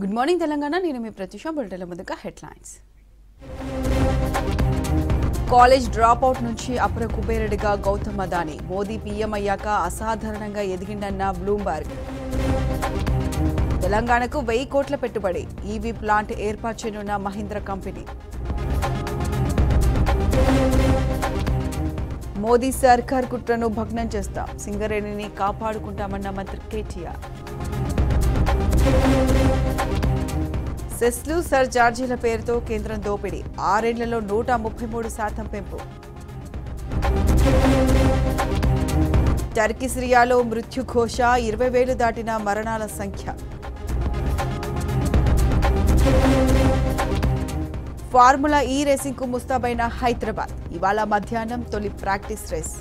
Good morning Telangana నేను మీ ప్రత్యూష బులెటిన్ల ముందుగా headlines. College drop out నుంచి అపర కుబేరుడిగా గౌతమ్ అదాని. మోదీ పీఎం అయ్యాక అసాధారణంగా ఎదిగిందన్న బ్లూంబర్గ్. తెలంగాణకు వెయ్యి కోట్ల పెట్టుబడి. ఈవీ ప్లాంట్ ఏర్పాటు చేయనున్న మహీంద్ర కంపెనీ. మోదీ సర్కార్ కుట్రను భగ్నం చేస్తాం. సింగరేణిని కాపాడుకుంటామన్న మంత్రి కేటీఆర్. సెస్లు సర్ జార్జీల పేరుతో కేంద్రం దోపిడీ. ఆరేళ్ళలో నూట ముప్పై మూడు శాతం పెంపు. టర్కీ సిరియాలో మృత్యుఘోష ఇరవై వేలు దాటిన మరణాల సంఖ్య. ఫార్ములా ఈ రేసింగ్కు ముస్తాబైన హైదరాబాద్. ఇవాళ మధ్యాహ్నం తొలి ప్రాక్టీస్ రేస్.